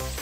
you